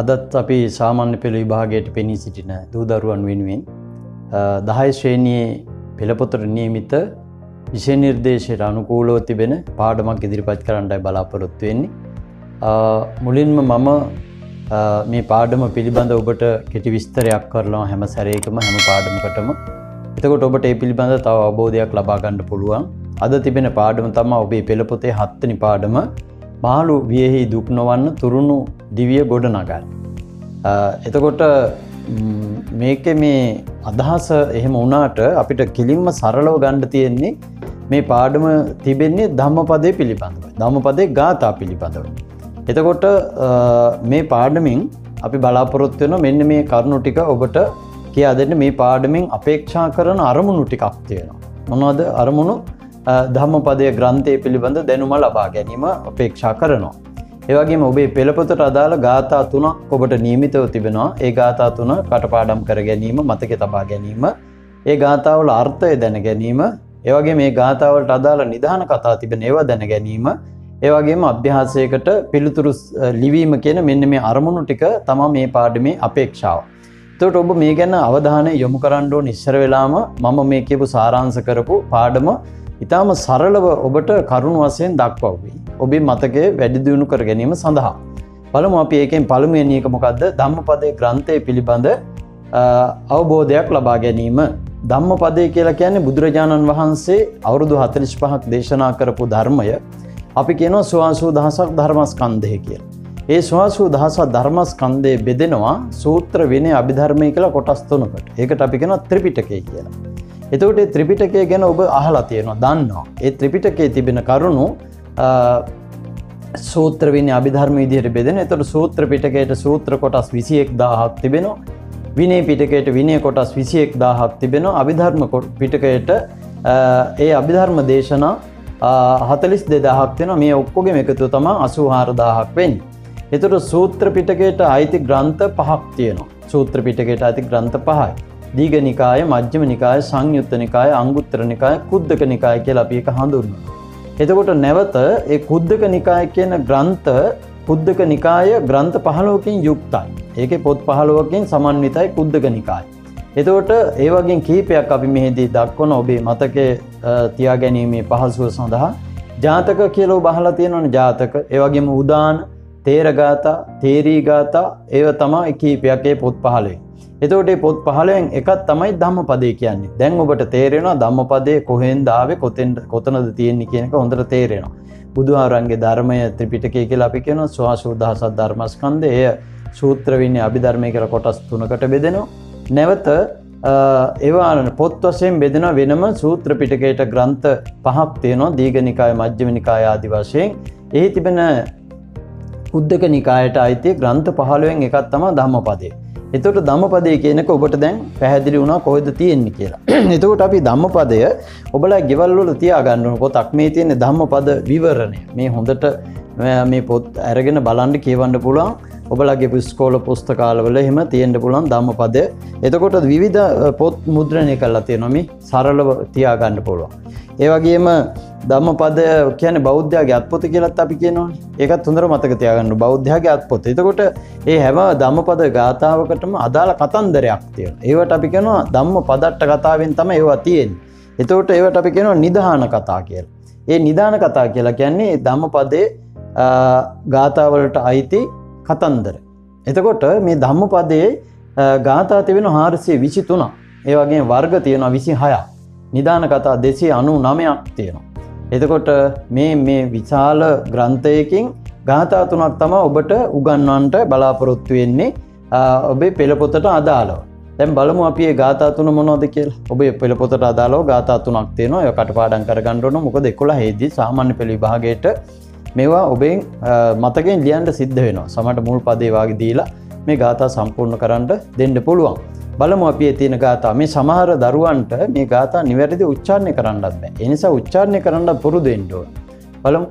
අදත් අපි සාමාන්‍ය පෙළ විභාගයට පෙනී සිටින දූදරුවන් වෙනුවෙන් දහයි ශ්‍රේණයේ පෙළපොතට නියමිත විෂය නිර්දේශයට අනුකූලව තිබෙන පාඩමක් ඉදිරිපත් කරන්නයි බලාපොරොත්තු වෙන්නේ. මුලින්ම මම මේ පාඩම පිළිබඳ ඔබට කෙටි විස්තරයක් කරලා හැම සැරේකම හැම පාඩමකටම එතකොට ඔබට ඒ පිළිබඳ තව අවබෝධයක් ලබා ගන්න පුළුවන්. අද තිබෙන පාඩම තමයි ඔබේ පෙළපොතේ හත්වෙනි පාඩම මාළු වියෙහි දුක් නොවන්න තුරුණු දිවිය ගොඩනගන්න. එතකොට මේක මේ අදහස එහෙම වුණාට අපිට කිලින්ම සරලව ගණ්ඩ තියෙන්නේ මේ පාඩම තිබෙන්නේ ධම්මපදය පිළිබඳව. ධම්මපදේ ගාථා පිළිබඳව. එතකොට මේ පාඩමින් අපි බලාපොරොත්තු වෙන මෙන්න මේ කරුණු ටික ඔබට කියා දෙන්න මේ පාඩමින් අපේක්ෂා කරන අරමුණු ටිකක් තියෙනවා. මොනවද අරමුණු ධම්මපදය ග්‍රන්ථය පිළිබඳ දැනුම ලබා ගැනීම අපේක්ෂා කරනවා. ඒවගේම ඔබේ පෙළපොතට අදාළ ගාථා තුනක් ඔබට නියමිතව තිබෙනවා ඒ ගාථා තුන කටපාඩම් කර ගැනීම මතක තබා ගැනීම ඒ ගාථාවල අර්ථය දැන ගැනීම ඒවගේ මේ ගාථාවලට අදාළ නිධාන කතා තිබෙන ඒවා දැන ගැනීම ඒවගේම අභ්‍යාසයකට පිළිතුරු ලිවීම කියන මෙන්න මේ අරමුණු ටික තමා මේ පාඩමේ අපේක්ෂාව. තොට ඔබ මේ ගැන අවධානය යොමු කරන්නඩෝ නිශ්සර වෙලාම මම මේ කියපු සාරාංස කරපු පාඩම ඉතාම සරලව ඔබට කරුණු වසයෙන් දක්වවී. ඔබේ මතකය වැඩිදියුණු කර ගැනීම සඳහා. පළමු අපි ඒකෙන් පළමුුවනියක මොකක්ද ධම්මපදය ග්‍රන්ථය පිළිබඳ අවබෝධයක් ලබා ගැනීම. ධම්ම පදය කියලා කියන්නේ බුදුරජාණන් වහන්සේ අවුරුදු හතලිස් පහක් දේශනා කරපු ධර්මය අපි කියනවා ස්වාසූ දහසක් ධර්මස්කන්දය කියල. ඒ ස්වාසූ දහසක් ධර්මස්කන්දය බෙදෙනවා සූත්‍ර විනය අභිධර්මය කියලා කොටස් තුනකට ඒකට අපි කෙන ත්‍රිපිටකය කියලා. එතකොට ත්‍රිපිටකය ගැන ඔබ අහලා තියෙනවා දන්නවා. ඒ ත්‍රිපිටකේ තිබෙන කරුණු සූත්‍රවිනි අභිධර්ම විදිහයට බෙදෙන එතට සූත්‍ර පිටකයට සූත්‍ර කොටස් විසියෙක් දාහක් තිබෙනවා විනේ පිටකයට විනය කොටස් විසියෙක් දාහක් තිබෙනවා අභිධර්ම පිටකයට ඒ අභිධර්ම දේශනා හතලිස් දෙදහක් වෙන මේ ඔක්කොගේ එකතු තම අසුහාරදාහක් වෙන්. එතුට සූත්‍ර පිටකයට අයිති ග්‍රන්ථ පහක් තියෙනවා සූත්‍ර පිටකයට ඇති ග්‍රන්ථ පහයි. දීග නිකාය මජ්්‍යම නිකාය සංයුත්ත නිකාය අංගුත්තර නිකාය කුද්දක නිකාය කියල අපි එක හඳුන්න. එතකොට නැවත ඒ කුද්දක නිකාය කියන ග්‍රන්ථ පුද්දක නිකාය ග්‍රන්ථ පහලෝකින් යුක්තයි. ඒක පොත් පහළුවකින් සමන්විතයි කුද්දක නිකායි. එතකොට ඒවගේ කීපයක් අපි මෙහිදී දක්වන ඔබේ මතක තියා ගැනීමේ පහසුව සඳහා ජාතක කියලෝ බහලා තියෙනවන ජාතක ඒවගේම උදාන තේරගාතා තේරීගාතා ඒව තමා කීපයක්ේ පොත් පහලේ. එතකොට පොත් පහලෙන් එකත් තමයි ධම්ම පදේ කියන්නේ දැන් ඔබට තේරෙනවා ධම්ම පදය කොහෙන් දාව කොතෙන්ට කොතනද තියෙන්නේ කියනක හොඳට තේරෙනවා. බුදුහාරන්ගේ ධර්මය ත්‍රිපිටකය කියලා අපි කියන ස්වාසූදහසත් ධර්මස්කන්ද එය සූත්‍රවින්නේ අභිධර්මය කර කොටස් තුනකට බෙදෙනවා. නැවත ඒවා පොත් වසයෙන් බෙදෙන වෙනම සූත්‍ර පිටකයට ග්‍රන්ථ පහක් තියෙනවා දීගනිකාය මජ්්‍යම නිකාය ආදි වශයෙන් එහි තිබෙන උද්දක නිකායට අයිතිය ග්‍රන්ථ පහළුවෙන් එකත් තම ධම්ම පදේ. එතට ධම්මපදය කියනක ඔබට දැන් පැහැදිලි වුණා කොහෙද තියෙන්නේ කියලා. එතකොට අපි ධම්මපදය ඔබලා ගෙවල්වල තියාගන්නන පොතක්. මේ තියෙන ධම්මපද විවරණය. මේ හොඳට මේ පොත් ඇරගෙන බලන්ඩ කියවන්න පුළුවන්. ඔබලගේ පුස්කෝල පුස්තකාලවල එහෙම තියෙන්ට පුළන් ධම්ම පදය එතකොට විවිධ පොත් මුද්‍රණය කල්ලා තියෙනොමි සරලව තියාගන්න පුළුවන්. ඒවගේම ධම්ම පද කියන බෞද්ධයාගේ අත්පොත කියලත් අපි කියනවා. ඒකත් හොඳර මතක තියාගන්න බෞද්ධයාගේ අත්පොත. එතකොට ඒ හැම ධම්මපද ගාථාවකටම අදාළ කතන්දරයක් තියෙන ඒවට අපි කෙනවා ධම්ම පදට්ට කතාවෙන් තම ඒවා තියෙන් එතකොට ඒවට අපි කෙනවා නිධාන කතා කියල. ඒ නිධාන කතා කියලා කියන්නේ ධම්ම පදේ ගාථාවලට අයිති කතන්දර. එතකොට මේ ධම්ම පදයේ ගාථා තිවෙන හාරසිය විසි තුනා ඒවගේ වර්ග තියෙනවා විසි හයා නිධාන කතා දෙසේ අනු නමයක් තියෙනවා. එතකොට මේ මේ විශාල ග්‍රන්ථයකින් ගාථා තුනක් තම ඔබට උගන්වන්ට බලාපොරොත්තු වෙන්නේ ඔබේ පෙළපොතට අදාලව දැම් බලමු අපේ ගාතාතුන මොනොද කියල්. ඔබේ පෙළපොතට අදාලෝ ගාතාතුනක් තියෙනවා. ය කටපාඩන් කරගන්නඩන මොක දෙකොළ හෙදී සාමාන්‍ය පෙළි භාගයට මේවා ඔබෙන් මතකෙන් ලියන්ට සිද්ධ වෙනවා. සමට මුල් පදේවාගේ දීලා මේ ගාතා සම්පූර්ණ කරන්නට දෙන්න පුළුවන්. බලමු අපේ තියෙන ගාතා මේ සමහර දරුවන්ට මේ ගාතා නිවැරදි උච්චාරණය කරන්නත් බෑ. එනිසා උච්චාරණය කරන්න පුරුදු එන්ඩෝ බලමු.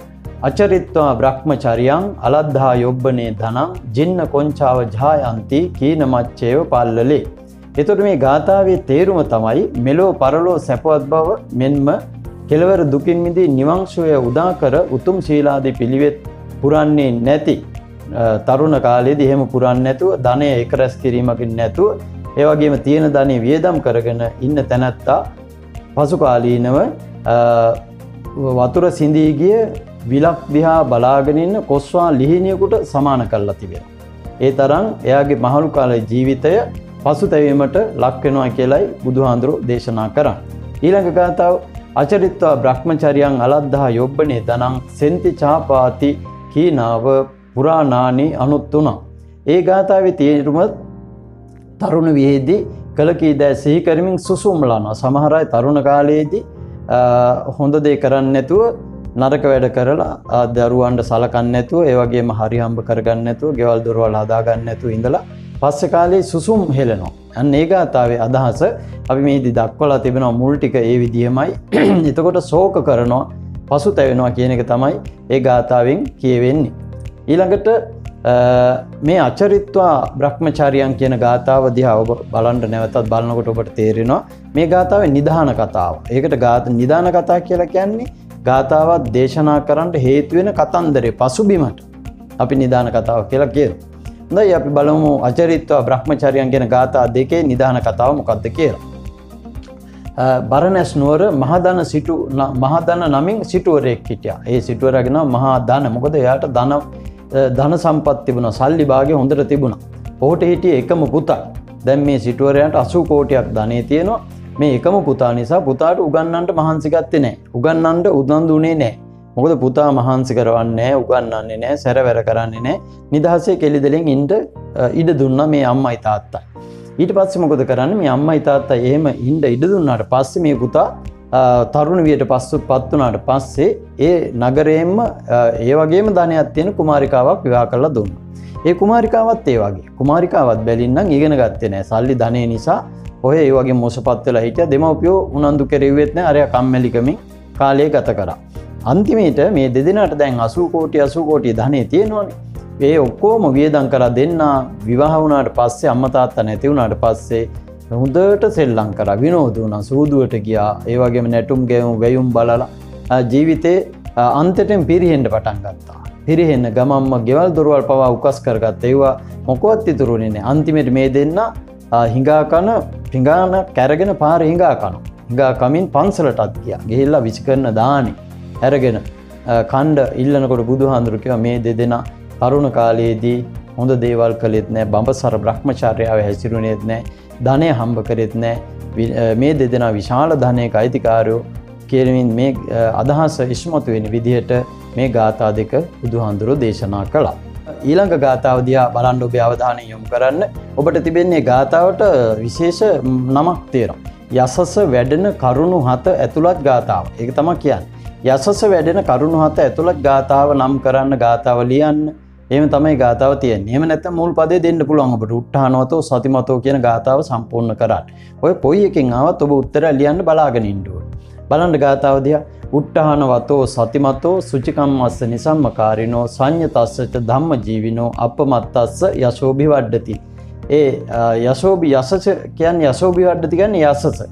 අචරිත්වා බ්‍රහ්මචරියන් අලද්ධා යොබ්බනේ ධනම් ජින්න කොංචාව ජායන්ති කීනමච්චයව පල්ලලේ. එතොට මේ ගාථාවේ තේරුම තමයි මෙලෝ පරලෝ සැපවත් බව මෙන්ම කෙලවර දුකින් මිදී නිවංශුවය උදාකර උතුම් ශීලාදී පිළිවෙත් පුරන්නේ නැති. තරුණ කාලයේදී එහෙම පුරන්නේ නැතුව ධනය එක රැස් කිරීමකින් නැතුව ඒ වගේම තියෙන ධනෙ වියදම් කරගෙන ඉන්න තැනැත්තා පසු කාලීනව වතුර සිඳී ගිය විලක් දිහා බලාගෙන ඉන්න කොස්වා ලිහිනියකුට සමාන කරලා තිබෙන. ඒ තරම් එයාගේ මහලු කාල ජීවිතය පසුතැවීමට ලක්වෙනවා කියලයි බුදුහාන්දුරු දේශනා කරන්න. ඊළඟ ගාතාව අචරිත්වා බ්‍රහ්මචරියන් අලද්දහා යොබ්බනේ දනං සෙන්ති චාපාති කීනාව පුරානානී අනුත්තුනා. ඒ ගාථාව තේරුම තරුණ වියේදී කළකී දෑ සිහිකරමින් සුසුම්ලනවා සමහරයි තරුණ කාලයේදී හොඳ දේ කරන්න නැතුව නරක වැඩ කරලා දරුවන්ට සලකන්න නැතුව ඒ වගේම හරි හම්බ කරගන්න නැතුව ගෙවල් දොරවල් හදාගන්න නැතුව ඉඳලා පස්සේ කාලේ සුසුම් හෙලනවා. අන්න ඒ ගාතාවේ අදහස අපි මේදි දක්වලා තිබෙනවා මුල් ටික ඒ විදිහමයි. එතකොට ශෝක කරනවා පසුතැවෙනවා කියන එක තමයි ඒ ගාතාවෙන් කියවෙන්නේ. ඊළඟට මේ අචරිත්වා බ්‍රහ්මචාරියන් කියන ගාථාව දිහා ඔබ බලන්ට නැවතත් බලනකොට ඔබට තේරෙනවා මේ ගාථාව නිධාන කතාව. ඒකට ගාත නිධාන කතා කියලා කියන්නේ ගාථාවත් දේශනා කරන්නට හේතුවෙන කතන්දරේ පසුබිමට අපි නිධාන කතාව කියලා කියල. දයි අපි බලමු අචරිත්වා බ්‍රහ්මචරියන් ගෙන ගාථා දෙකේ නිධාන කතාව මොකක්ද කියලා. බරණැස් නුවර මහදන සිටු මහදන නමින් සිටුවරෙක් හිටිය ඒ සිටුවරගෙන මහා දන මොකද එයාට දන ධන සම්පත් තිබුණ සල්ලි භාගය හොඳට තිබුණ. ඔහුට හිටිය එකම පුතා. දැන් මේ සිටුවරයන්ට අසු කෝටයක් ධනය තියෙනවා. මේ එකම පුතා නිසා පුතාට උගන්නන්ට මහන්සිගත්තේ නෑ උගන්නන්ට උදන්දුනේ නෑ මොකද පුතා මහන්සි කරවන්නේ උගන්නන්නේ නෑ සැරවැර කරන්නේ නෑ නිදහසේ කෙලිදලින් ඉන්ට ඉඩ දුන්න මේ අම්මයි තාත්තයි. ඊට පස්සේ මොකද කරන්න? මේ අම්මයි තාත්තා එහෙම ඉන්ඩ ඉඩ දුන්නාට පස්සේ මේ පුතා තරුණ වියට පස්සු පත්වනාට පස්සේ ඒ නගරයෙන්ම ඒ වගේම ධනයක් තියෙන කුමාරිකාවක් විවා කරලා දුන්න. ඒ කුමාරිකාවත් ඒ වගේ. කුමාරිකාවත් බැලින්නම් ඉගෙන ගත්තේ නෑ. සල්ලි ධනය නිසා ඔය ඒ වගේ මොසපත්වල හිටිය. දෙමවපියෝ උනන්දු කෙරෙවෙත්න අරය කම්මැලිකමින් කාලය ගත කරා. අන්තිමේට මේ දෙදෙනට දැන් අසූ කෝටි අසු කෝටි ධනය තියෙනවාන. ඒ ඔක්කෝම වියදං කර දෙන්න. විවාහ වුණට පස්සේ අම්මතාත්ත නැති වුණට පස්සේ හොඳට සෙල්ලං කර විනෝදුන සූදුවට ගියා ඒවගේම නැටුම් ගැවුම් වැයුම් බලලා ජීවිතේ අන්තටෙන් පිරිහෙන්ට පටන් ගත්තා. පිරිහෙන්න ගමම්ම ගෙවල් දොරුවල් පවා උකස් කරගත් ඒවා මොකොත් ඉතුරුණනේ අන්තිමට මේ දෙන්න හිඟාකන පිඟාන කැරගෙන පාර හිඟා කනු. හිඟා කමින් පන්සලටත් කිය ගෙහිල්ලා විසි කරන දානි ඇරගෙන කණ්ඩ ඉල්ලනකොට බුදු හාන්දුරකව මේ දෙදෙන තරුණ කාලයේදී හොඳ දේවල් කළෙත් නෑ බඹසර බ්‍රහ්මචාරයාව හැසිරුණේත් නෑ ධනය හම්බ කරෙත් නෑ මේ දෙදෙන විශාල ධනයක අයිතිකාරයෝ කියරමින් මේ අදහස ඉස්මතු වෙන විදිහට මේ ගාථා දෙක බුදුහාන්දුරු දේශනා කළා. ඊළඟ ගාථාවදයා බලන්ඩ ඔබ අවධානය යොමු කරන්න ඔබට තිබෙන්නේ ගාථාවට විශේෂ නමක් තේරම්. යසස වැඩෙන කරුණු හත ඇතුළත් ගාථාව එක තම කියන්න. යසස වැඩෙන කරුණු හත ඇතුළත් ගාථාව නම් කරන්න ගාථාව ලියන්න එම තමයි ගාතාව තිය එම නැත මුල් පදේ දෙන්න පුළුවන්ගට උට්ටානවතෝ සතිමතෝ කියන ගාතාව සම්පූර්ණ කරන්න. ඔය පොයි එකින් ආවත් ඔබ උත්තර ලියන්න බලාගෙනින්ඩුව. බලන්ඩ ගාතාවදයා උට්ටහනවතෝ සතිමතෝ සුචිකම් අස්ස නිසම්මකාරිනෝ සං්‍ය තස්සච ධම්ම ජීවිනෝ අපමත්තස්ස යශෝභි වඩ්ඩති. ඒ යශෝභි යසස කියන් යශෝභි වඩ්ඩතිගන්න යසස.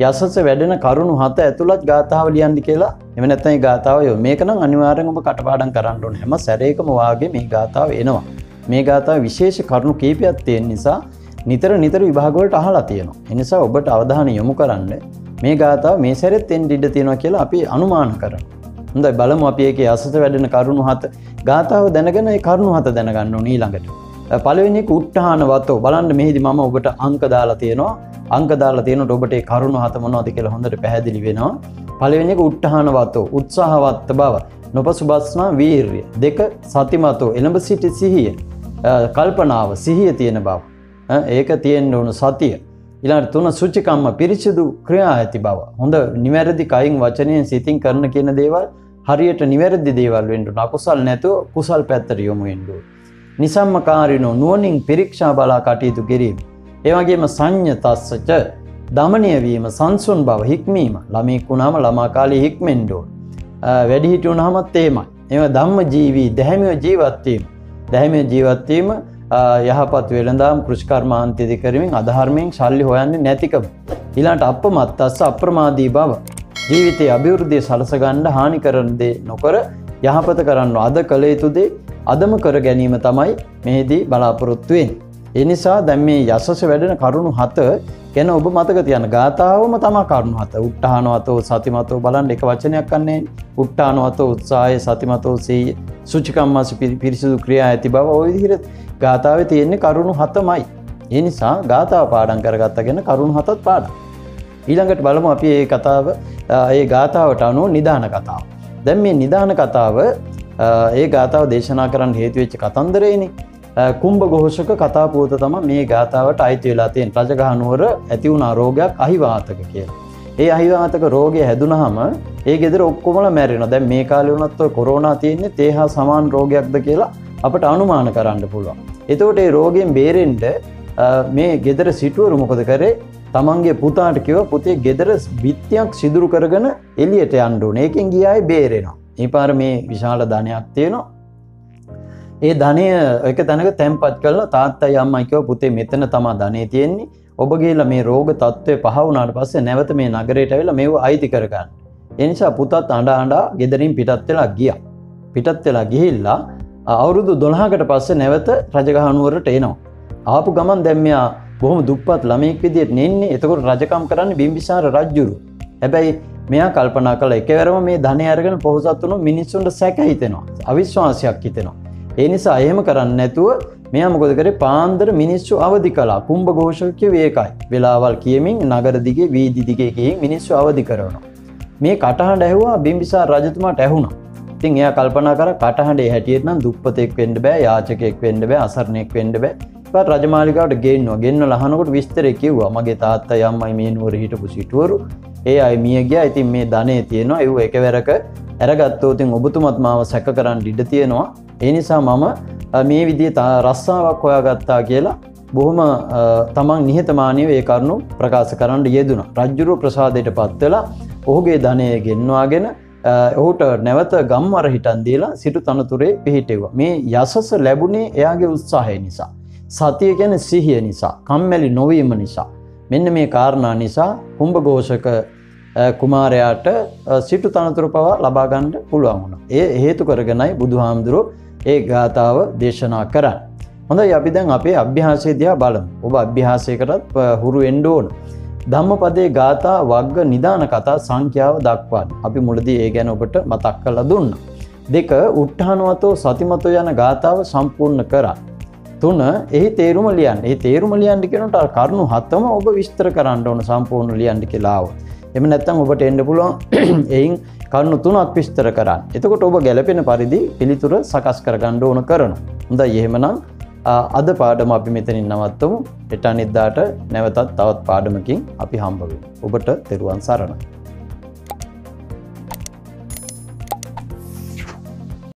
යසස වැඩෙන කරුණු හත ඇතුළත් ගාථාව ලියන්දි කියලා එම නැත්තයි ගාතාවය මේකනම් අනිවාරෙන්ම කටපාඩන් කරන්නඩුන හැම සැරේකම වාගේ මේ ගාථාව එනවා. මේ ගාථාව විශේෂ කරුණු කීපයක් තියෙන නිසා නිතර නිතර විභාගවලට අහලා තියෙනවා. එනිසා ඔබට අවධාන යොමු කරන්න මේ ගාතාව මේ සැරෙත් එෙන් ඉඩ තියෙනවා කියලා අපි අනුමාන කර. හොඳ බලමු අපි ඒක අසත වැඩෙන කරුණු හත ගාතාව දැනගෙන කරුණු හත දැනගන්න නීළඟට. පලවෙනි උට්ටහනවත්තෝ බලන්න මෙහිදි මම ඔබට අංක දාලා තියෙනවා අංකදාලා තියෙන ඔබට කරුණු හතමනවාද කියලා හොඳට පැහැදිලි වෙනවා. පලවෙනික උට්ටහනවත්තෝ උත්සාහවත්ත බව නොපසු බස්නා වීර්ය දෙක සතිමතෝ එළඹ සිටි සිහිය කල්පනාව සිහිය තියෙන බව. ඒක තියෙන් ඕනු සතිය. ඉලාට තුන සුචිකම්ම පිරිසිදු ක්‍රියා ඇති බව. හොඳ නිවැරදි කයින් වචනයෙන් සිතින් කරන කියන දේවල් හරියට නිවැරදි දේවල් වෙන්ඩු නකුසල් නැතුව කුසල් පැත්තර යොමු එන්ඩුව. නිසම්ම කාරිනෝ නුවනින් පිරික්ෂා බලා කටයුතු කිරීම. ඒවගේම සංඥ තස්සච දමනයවීම සංසුන් බව හික්මීම ළමෙක්ුණාම ළමාකාලි හික්මෙන්ඩෝ. වැඩිහිටියුණ හමත් ඒමයි. එම ධම්ම ජීවී දැහැමිව ජීවත්වීම. දැහැමිය ජීවත්වීම යහපත් වෙළඳම් කෘෂ්කර්මාන්තයදි කරමින් අධර්මයෙන් ශල්ලි හොයන්නේ නැතිකම. ඉලාට අප මත්තස්ස අප්‍රමාදී බව. ජීවිතය අභිවෘද්ධය සලසගණ්ඩ හානි කරන දේ නොකර යහපත කරන්න අද කළ යුතුදේ අදම කර ගැනීම තමයි මෙහිදී බලාපොරොත්තුවෙන්. එනිසා දැම් මේ යසස වැඩෙන කරුණු හත ගැන ඔබ මතක තියන ගාථාවම තම කරුණු හත උට්ටානවතෝ සතිමතෝ බලන් එක වචනයක් කන්නේ උට්ටානවතෝ උත්සාහය සතිමතෝ සී සුචිකම්මස පිරිසිදු ක්‍රියා ඇති බව ඔයදිහිර ගාථාව තියෙන්නේ කරුණු හතමයි. එනිසා ගාථාව පාඩන් කරගත්තගෙන කරුණු හතත් පාඩ. ඊළඟට බලමු අපි ඒ කතාව ඒ ගාථාවට අනුව නිධාන කතාව. දැම් මේ නිධාන කතාව ඒ ගාථාව දේශනා කරන්න හේතුවෙච්ච කතන්දරේනි කුම්භ ගෝෂක කතාපුවත තම මේ ගාථාවට අයිති වෙලා තියෙන් රජගහනුවර ඇතිවුණ රෝගයක් අහිවාතක කියලා. ඒ අහිවාතක රෝගය හැදුනහම ඒ ගෙදර ඔක්කොමල මැරෙන දැ මේ කාලි වනත්ව කොරෝනා තියන්නේ තේහා සමාන් රෝගයක්ද කියලා අපට අනුමාන කරන්න පුළුවන්. එතවට ඒ රෝගෙන් බේරෙන්ට මේ ගෙදර සිටුවරු මොකද කරේ තමන්ගේ පුතාට කිව පුතේ ගෙදර බිත්තියක් සිදුරු කරගෙන එලියට අන්ඩුන ඒකෙන් ගියයි බේරෙනවා. ඒ පාර මේ විශාල ධනයක් තියෙනවා ඒ ධනය එක තැනක තැන්පත් කරලා තාත්තයි අම්මයිකව පුතේ මෙතන තමා ධනය තියෙන්නේ ඔබගේලා මේ රෝග තත්ත්වය පහවුනාට පස්සේ නැවත මේ නගරයට වෙලා මේව අයිති කරගන්න. එනිසා පුතත් අඩ අඩා ගෙදරින් පිටත් වෙලා ගිය. පිටත් වෙලා ගිහිල්ලා අවුරුදු දොළහකට පස්සේ නැවත රජගහනුවරට එනවා. ආපු ගමන් දැම්මයා බොහොම දුප්පත් ළමයෙක් විදියට නෙන්නේ එතකොට රජකම් කරන්න බිම්බිසාර රජ්ජුරු. හැබැයි මෙයා කල්පනා කළ එකවරම මේ ධනය අරගෙන පොහොසත් වුණු මිනිස්සුන්ට සැක හිතෙනවා. අවිශ්වාසයක් හිතෙනවා. ඒ නිසා එහෙම කරන්න නැතුව මෙයා මොකද කරේ පාන්දර මිනිස්සු අවදි කලා කුම්භ ഘോഷකය වේකයි. වෙලාවල් කියමින් නගර දිගේ වීදි දිගේ ගිහින් මිනිස්සු අවදි කරනවා. මේ කටහඬ ඇහුවා බිම්බිසාර රජතුමාට ඇහුණා. ඉතින් එයා කල්පනා කර කටහඬේ හැටියට නම් දුප්පතෙක් වෙන්න බෑ යාචකයෙක් වෙන්න බෑ අසරණයෙක් වෙන්න බෑ. ඒත් රජමාලිගාවට ගෙන්නවා. ගෙන්න ලහනකොට විස්තරේ කිව්වා. මගේ තාත්තා යම්මයි මේ නුවර හිටපු සිටුවරු. ඒ අය මිය ගියා. ඉතින් මේ ධනෙ තියෙනවා. ඒව එකවරක ඇරගත්තෝ ඉතින් ඔබතුමත් මාව සැක කරන්න ඉඩ තියෙනවා. ඒ නිසා මම මේ විදිය රස්සාාවක් හොයාගත්තා කියලා බොහොම තමන් නිහතමානය ඒ කරුණු ප්‍රකාශ කරන්න යෙදුන. රජ්ජුරුව ප්‍රසාදයට පත්වෙලා ඔහුගේ ධනය ගෙන්වාගෙන ඔහුට නැවත ගම්වර හිටන් දීලා සිටු තනතුරේ පිහිටෙව. මේ යසස ලැබුණේ එයාගේ උත්සාහය නිසා. සතිය ගැන සිහිය නිසා. කම්මැලි නොවීම නිසා. මෙන්න මේ කාරණා නිසා කුම්භඝෝෂක කුමාරයාට සිටු තනතුර පවා ලබාගණ්ඩ පුළුවන් වුණ. ඒ හේතු කරගෙනයි බුදු හාමුදුරුව ඒ ගාථාව දේශනා කරන්න. හොඳ අපි දැන් අපේ අභ්‍යාසය දිහා බලමු. ඔබ අභ්‍යාසයකටත් හුරු එන්ඩෝන. ධම්මපදේ ගාථා වග්ග නිධාන කතා සංඛ්‍යාව දක්වාන්. අපි මුලදී ඒ ගැන ඔබට මතක් කළ දුන්න. දෙක උට්ටානුවතෝ සතිමතු යන ගාථාව සම්පූර්ණ කරා. තුන එහි තේරුම ලියන් ඒ තේරුම ලියන්ඩි කෙනට කරුණු හත්තම ඔබ විස්තර කරන්න ඕන සම්පූර්ණ ලියන්ඩි කියලාව. එම නැත්තම් ඔබට එන්න පුළුවන් එයින් කරුණු තුනක් විස්තර කරන්න. එතකොට ඔබ ගැලපෙන පරිදි පිළිතුර සකස් කරගණ්ඩ ඕන කරන. හොඳ එහෙමනම් අද පාඩම අපි මෙතනින් නවත්තමු එට අනිද්දාට නැවතත් තවත් පාඩමකින් අපි හම්බවෙන්. ඔබට තෙරුවන් සරණ.